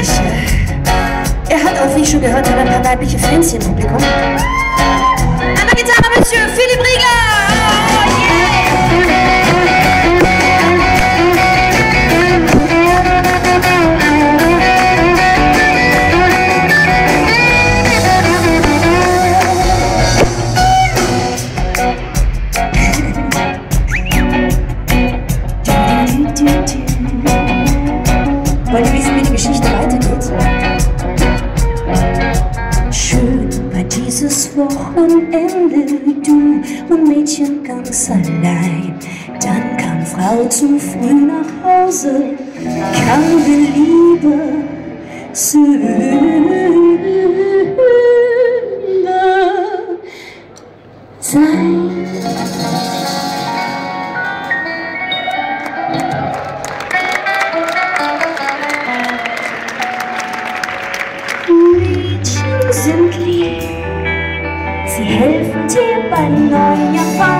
nicht. Er hat auch, wie ich schon gehört habe, ein paar weibliche Fans hier im Publikum. An der Gitarre, Monsieur Philipp Rieger! Oh, yeah! Wollt ihr wissen, wie die Geschichte weitergeht? Schön war dieses Wochenende, du und Mädchen ganz allein. Dann kam Frau zu früh nach Hause, die Liebe Sühne sein. chiếc bàn ngồi nhạc vang